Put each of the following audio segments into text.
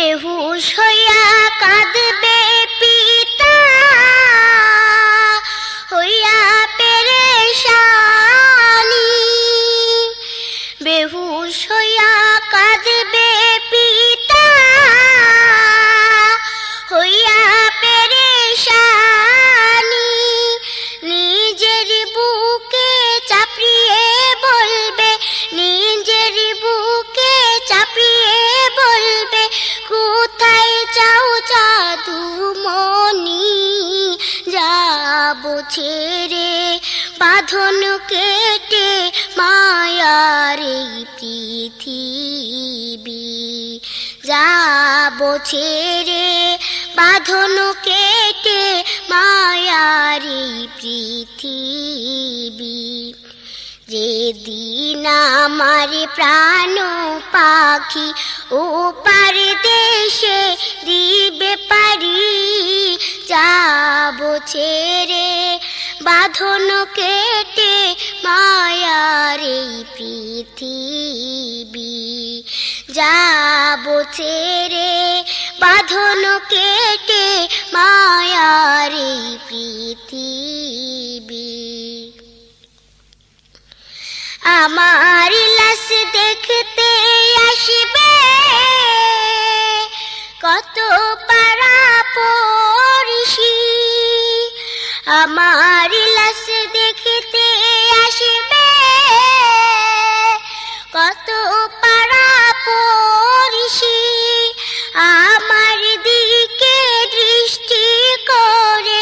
বেহুশ হইয়া কাঁদবে পিতা। হইয়া পেরেশানি। বেহুশ হইয়া মনি যাব ছেড়ে, বাঁধন কেটে মায়ার পৃথিবী। যাব ছেড়ে, বাঁধন কেটে মায়ার এই পৃথিবী। যেদিন আমার প্রাণ পাখি ও পার দেশে দিবে যাব ছেড়ে বাঁধন কেটে মায়ার এই পৃথিবী যাব ছেড়ে বাঁধন কেটে মায়ার এই পৃথিবী। আমার লাশ দেখতে আসবে আমার লাশ দেখতে আসবে। কত পারা পড়শি আমার দিকে দৃষ্টি করে,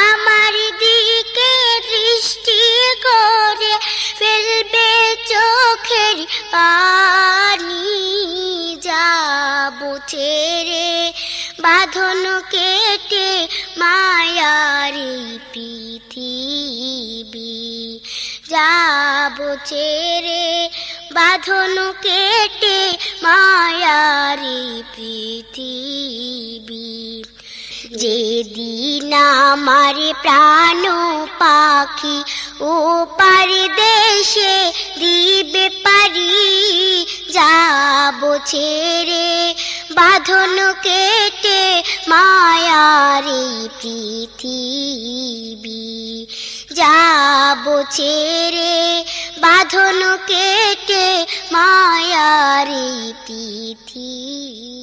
আমার দিকে দৃষ্টি করে ফেলবে চোখের পানি। যাব ছেড়ে বাঁধন কেটে মায়ারি পৃথিবী যাব ছেড়ে। বাঁধন কেটে মায়ারি পৃথিবী। যেদিন আমার প্রাণ পাখি ও পার দেশে দিবে পারি, যাব ছেড়ে। বাঁধন কেটে মায়ারি পৃথিবী। যাব ছেড়ে বাঁধন কেটে মায়ারি পৃথিবী।